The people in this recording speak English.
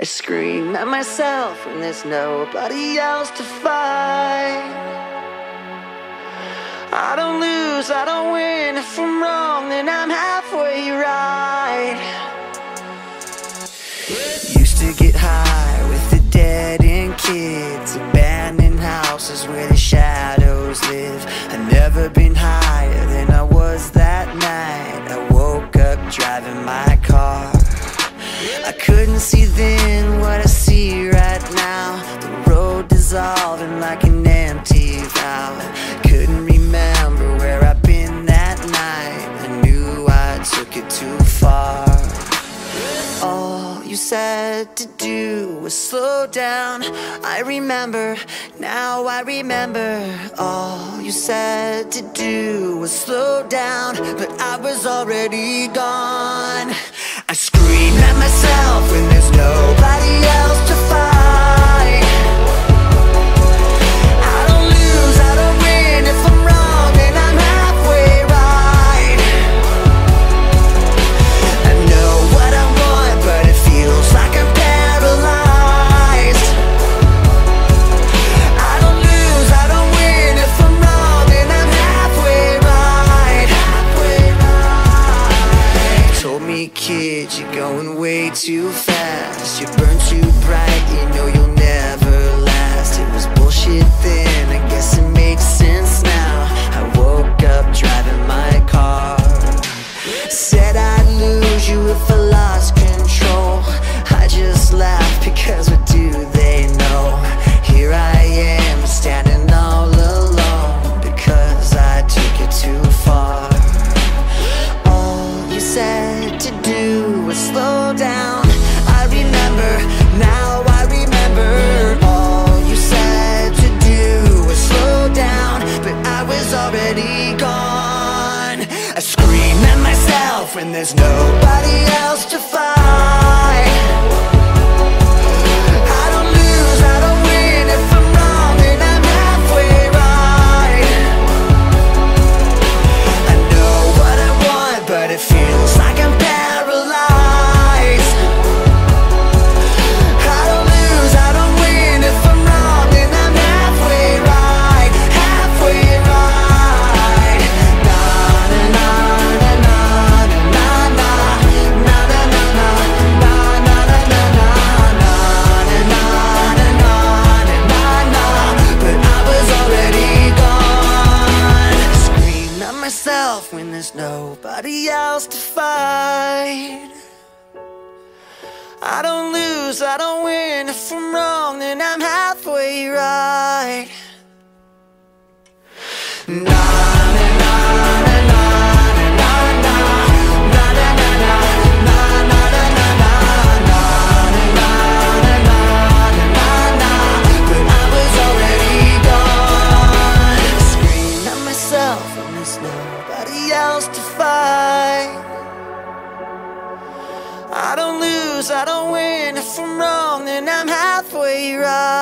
I scream at myself when there's nobody else to fight. I don't lose, I don't win. If I'm wrong, then I'm halfway right. Used to get high with the dead end kids, abandoned houses where the shadows live. I've never been higher than I was that night. I woke up driving my car. I couldn't see then you said to do was slow down. I remember, now I remember. All you said to do was slow down, but I was already gone. Kid, you're going way too fast. You burn too bright, you know you'll already gone. I scream at myself when there's nobody else to fight. There's nobody else to fight. I don't lose, I don't win. If I'm wrong, then I'm nobody else to fight. I don't lose, I don't win. If I'm wrong, then I'm halfway right.